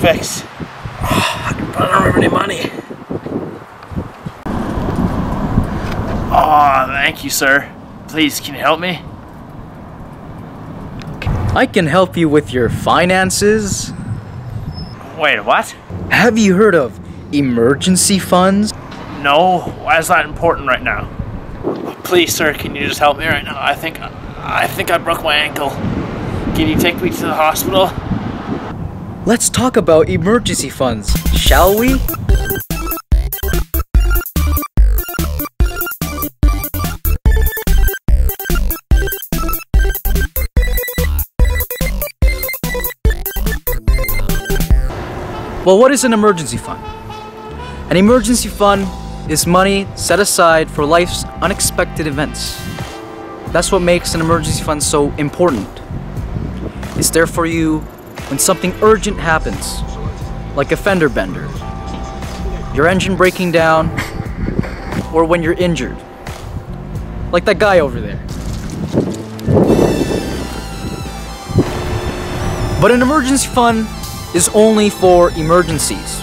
fixed. Ah, I don't have any money. Oh, thank you, sir. Please, can you help me? I can help you with your finances. Wait, what? Have you heard of emergency funds? No, why is that important right now? Please, sir, can you just help me right now? I think I think I broke my ankle. Can you take me to the hospital? Let's talk about emergency funds, shall we? Well, what is an emergency fund? An emergency fund is money set aside for life's unexpected events. That's what makes an emergency fund so important. It's there for you when something urgent happens, like a fender bender, your engine breaking down, or when you're injured, like that guy over there. But an emergency fund is only for emergencies.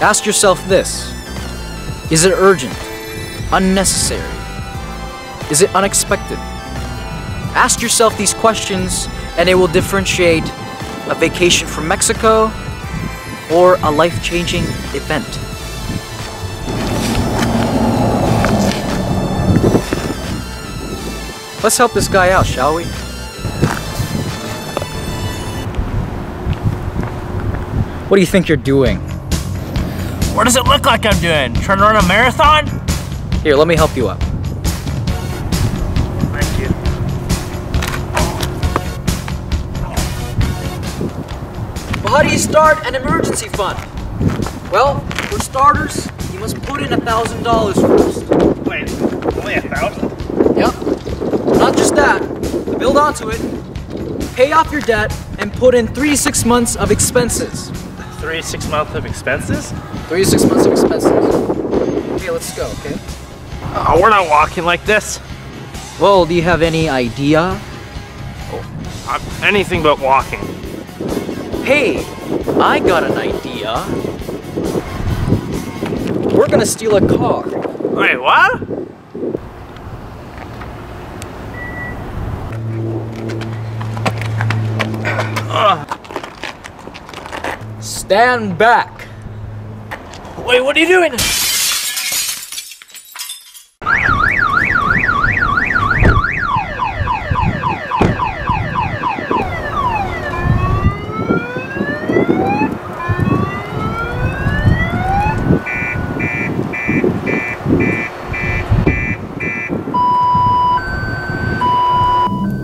Ask yourself this Is it urgent? Unnecessary? Is it unexpected? Ask yourself these questions and it will differentiate a vacation from Mexico or a life changing event. Let's help this guy out, shall we? What do you think you're doing? What does it look like I'm doing? Trying to run a marathon? Here, let me help you up. Well, how do you start an emergency fund? Well, for starters, you must put in a thousand dollars first. Wait, only a thousand? Yep. Not just that. Build onto it, pay off your debt and put in three to six months of expenses. Three to six months of expenses? Three to six months of expenses. Okay, let's go, okay? Oh, we're not walking like this. Well, do you have any idea? Oh, I'm anything but walking. Hey, I got an idea. We're gonna steal a car. Wait, what? Stand back. Wait, what are you doing?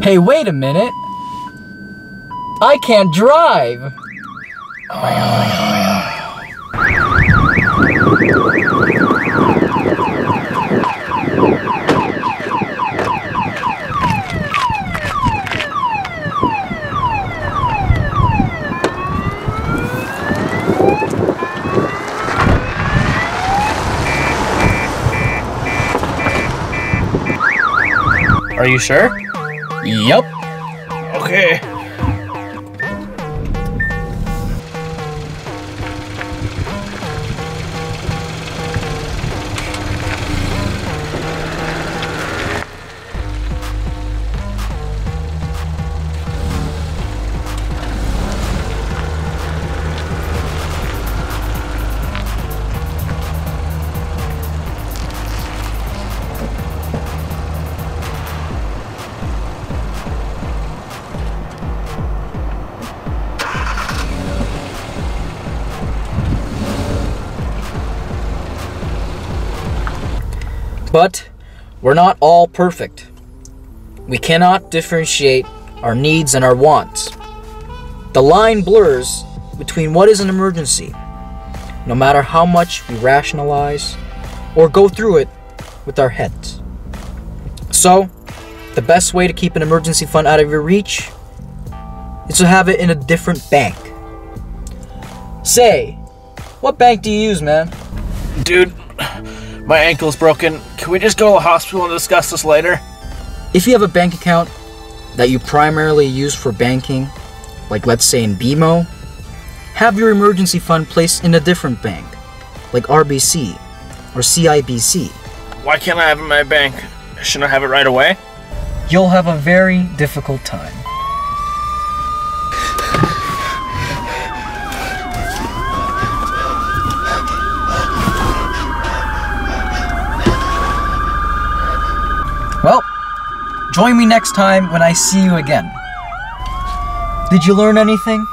Hey, wait a minute. I can't drive. Are you sure? Yup. Okay. But we're not all perfect. We cannot differentiate our needs and our wants. The line blurs between what is an emergency, no matter how much we rationalize or go through it with our heads. So, the best way to keep an emergency fund out of your reach is to have it in a different bank. Say, what bank do you use, man? Dude, my ankle's broken. Can we just go to the hospital and discuss this later? If you have a bank account that you primarily use for banking, like let's say in BMO, have your emergency fund placed in a different bank, like RBC or CIBC. Why can't I have it in my bank? Shouldn't I have it right away? You'll have a very difficult time. Well, join me next time when I see you again. Did you learn anything?